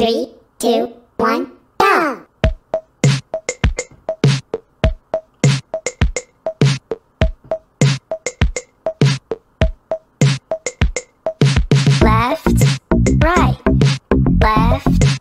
Three, two, one, go! Left, right, left,